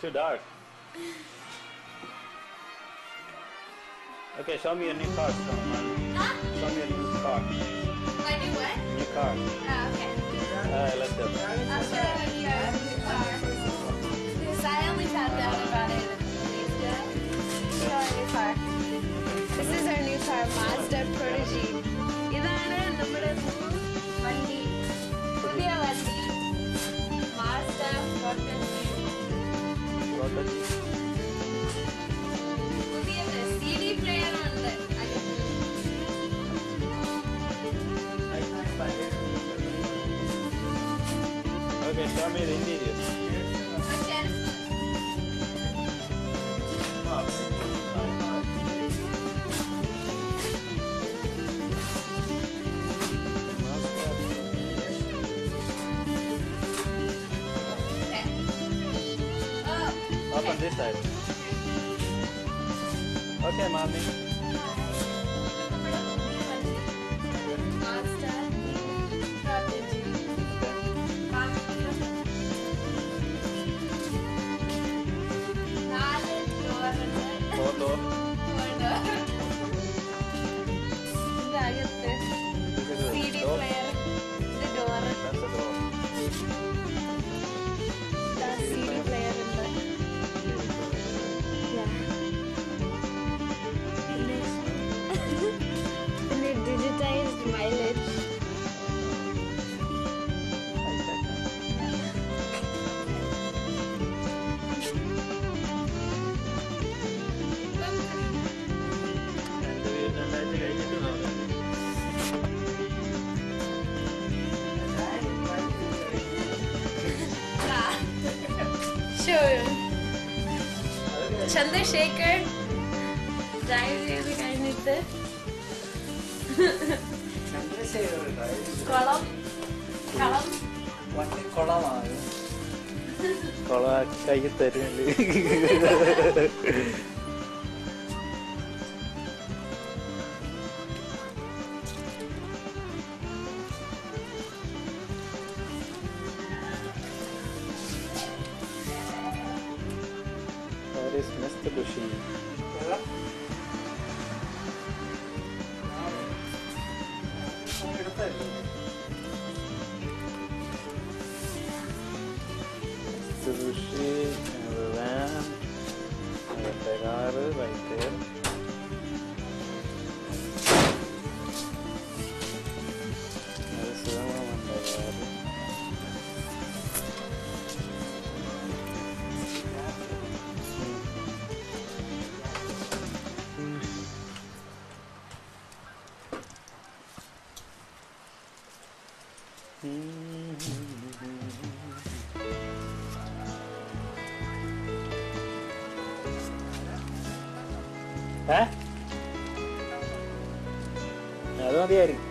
Too dark. Okay, show me your new car. Show me, Huh? show me your new car. My new what? New car. Oh, okay. Alright, let's go. I'll show you your new car. Because I only found out about it a few days ago. Show our new car. This is our new car, Mazda Protegé. arkadaşlar merengi ediyor. Up on this side. Okay, mommy. Sure. Chandrashekhar drive ചെയ്ത് കഴിഞ്ഞിട്ട്. കുളം. കളം. കൊളമാണ് കൊളാക്കി കയ്യിൽ തരുന്നുണ്ട്. 情绪的愤。¿Eh? ¿A dónde eres?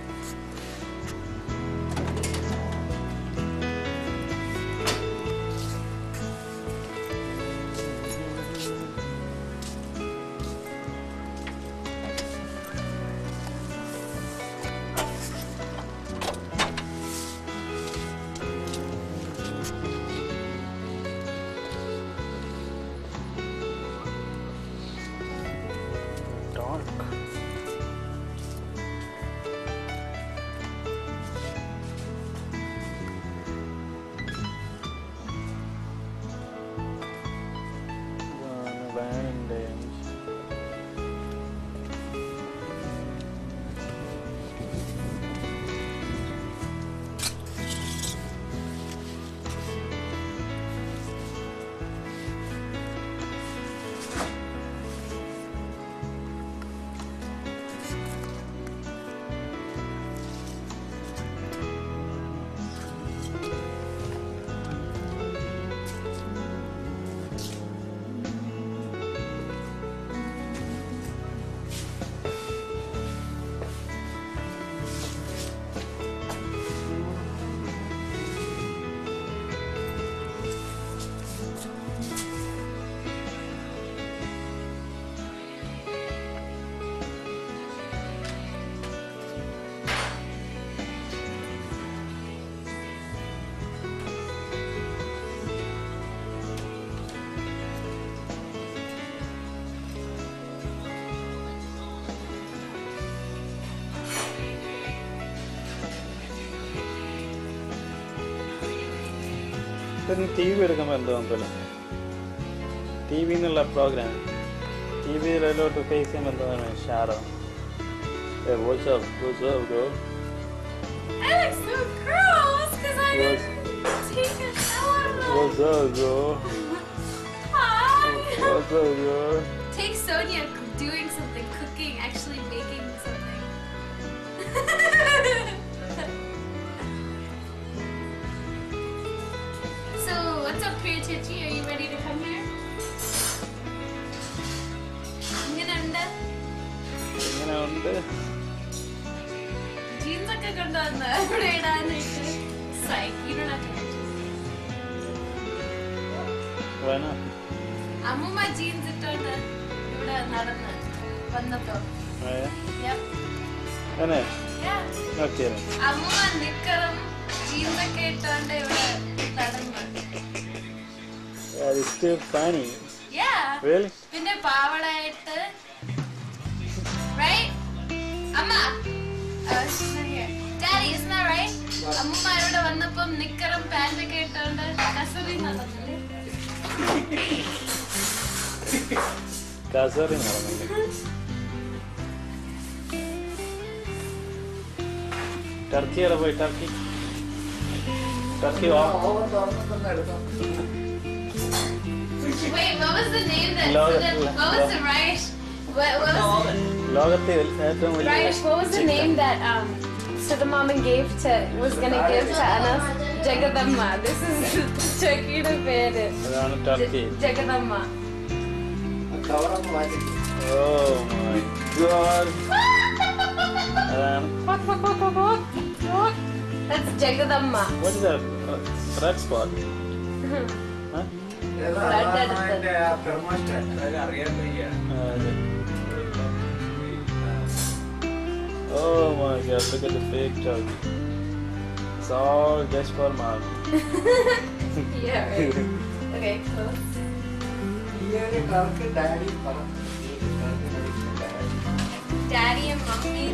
പിന്നെ T V എടുക്കുമ്പോൾ എന്തോ പോലെ ടി വി എന്നുള്ള പ്രോഗ്രാം ടി വിയിലോട്ട് ഫേസ് ചെയ്യുമ്പോൾ എന്താണ് shadow Hey, what's up? What's up, bro? I look so gross because I What's, didn't take a shower. what's up, bro? Hi. What's up, bro? Take Sonia doing something, cooking, actually making something. what's up, Priya Chichi? Are you ready to come here? ഇങ്ങനെയുണ്ട് ഇങ്ങനെ ഉണ്ട്. Jeans ഒക്കെ കൊണ്ടുവന്ന് ഇവിടെ ഇടാനായിട്ട് അമ്മൂമ്മ jeans ഇട്ടോണ്ട് ഇവിടെ നടന്ന് വന്നപ്പോ. അമ്മൂമ്മ നിക്കറും ജീൻസ് ഒക്കെ ഇട്ടോണ്ട് ഇവിടെ നടന്നു. Yeah, it's still funny. Yeah. Really? പിന്നെ പാവളായിട്ട് right? അമ്മ ഡാഡി ഇസ് right? അമ്മ ഇവിടെ വന്നപ്പം നിക്കറും പാന്റ് ഒക്കെ ഇട്ടുകൊണ്ട് കസറി നടന്നില്ലേ കസറി നടന്നില്ലേ ടർക്കി അവിടെ പോയി ടർക്കി ടർക്കി വാ Wait, what was the name that? What was the right? What, was the, right? What was the name that um, Sudamaman gave to was gonna give to Anas? Jagadamma. This is Turkey to it. Jagadamma. Oh my god. Let's. That's Jagadamma. What is that? Uh, red spot? Mm-hmm. huh? അതാണ് എടുത്ത്. അതിന്റെ ആ thermostat. അറിയാൻ വയ്യ Oh my god, look at the big turkey. It's all just for mom. Yeah, right. Okay, close. ഈ ഒരു കറക്ക് daddy പറഞ്ഞു ഈ കറക്ക് daddy Daddy and mommy.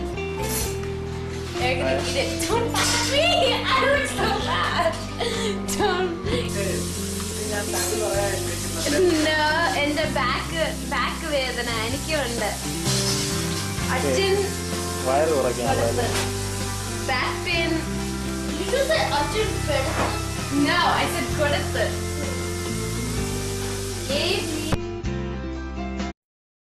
They're gonna eat it. Don't touch me! I look so bad. Don't. എന്റെ back back വേദന എനിക്കുണ്ട് അച്ഛൻ വയറ് കുറയ്ക്കാനുള്ള back pain No, I said കൊടുത്ത് gave me